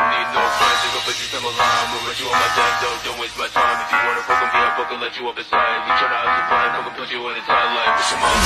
don't need no friends. Pick put you system alarm. We'll let you on my deck, though. Don't waste my time. If you wanna fuck with here, I'll fucking let you up inside. You try to hide the fire, come and put you in a tight life. Push 'em all